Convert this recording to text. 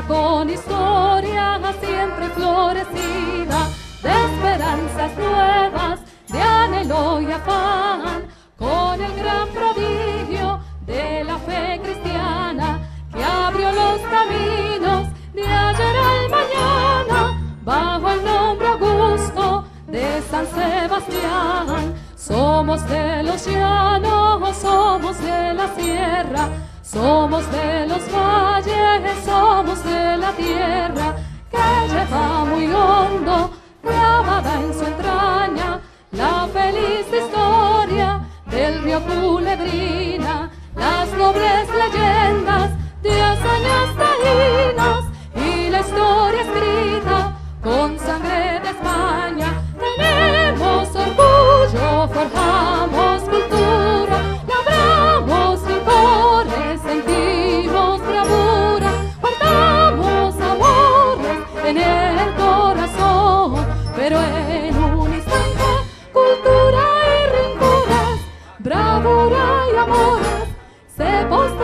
con historia siempre florecida, de esperanzas nuevas, de anhelo y afán, con el gran prodigio de la fe cristiana que abrió los caminos de ayer al mañana, bajo el nombre augusto de San Sebastián. Somos de los llanos, somos de la sierra, somos de los valles, somos de la tierra que lleva muy hondo, amores se postran